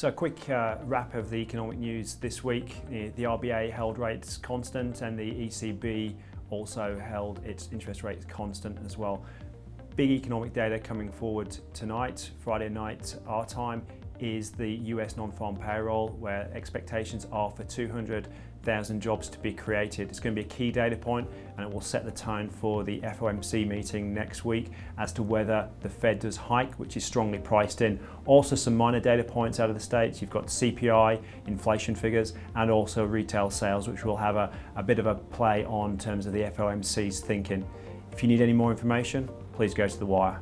So a quick uh, wrap of the economic news this week. The, the RBA held rates constant and the ECB also held its interest rates constant as well. Big economic data coming forward tonight, Friday night our time, is the US non-farm payroll where expectations are for 200,000 jobs to be created. It's going to be a key data point and it will set the tone for the FOMC meeting next week as to whether the Fed does hike, which is strongly priced in. Also some minor data points out of the States. You've got CPI, inflation figures, and also retail sales, which will have a, a bit of a play on terms of the FOMC's thinking. If you need any more information, please go to The Wire.